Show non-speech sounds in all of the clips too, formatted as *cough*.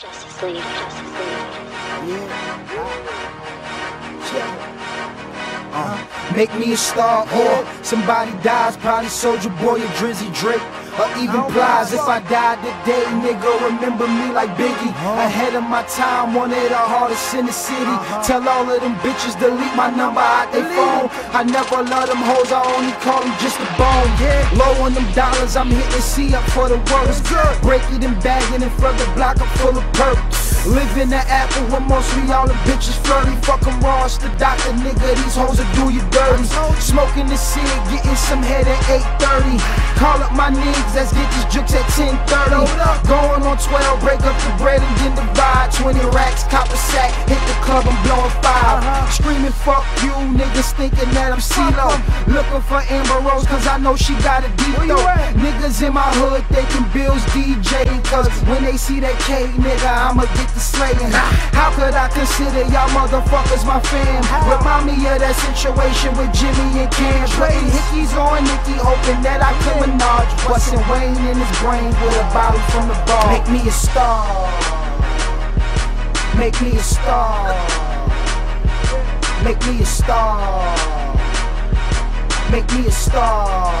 Justice League, Justice League. Yeah. Make me a star or somebody dies, probably Soldier Boy or Drizzy Drake. Or even Plies, if I died today, nigga, remember me like Biggie. Ahead of my time, one of the hardest in the city. Tell all of them bitches delete my number out their phone. I never love them hoes, I only call them just a bone. Low on them dollars, I'm hitting C up for the worst. Break it and bag it and flood the block, I'm full of perks. Live in the apple where mostly all the bitches flirty. Fuck 'em raw, it's the doctor, nigga. These hoes will do you dirty. Smoking the cig, getting some head at 8:30. Call up my niggas, let's get these jukes at 10:30. Going on 12, break up the bread and then divide. 20 racks, cop a sack, hit the club, I'm blowing 5 Screaming fuck you, niggas thinking that I'm CeeLo. Looking for Amber Rose, cause I know she got a deep throat. Niggas in my hood, they can bills DJ. Cause when they see that K, nigga, I'ma get the slaying. Consider y'all motherfuckers my fam? Remind me of that situation with Jimmy and Cam. Putting hickeys on Nicki, hoping that I could Minaj. Busting Wayne in his brain with a bottle from the bar. Make me a star. Make me a star. Make me a star. Make me a star.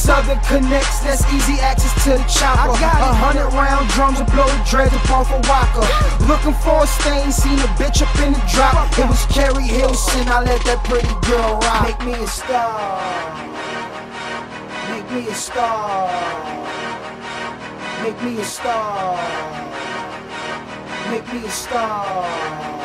Southern connects, that's easy access to the chopper. A hundred round drums will blow the dreads up off a walker. *gasps* Looking for a stain, seen a bitch up in the drop. It was Keri Hilson, I let that pretty girl rock. Make me a star. Make me a star. Make me a star. Make me a star.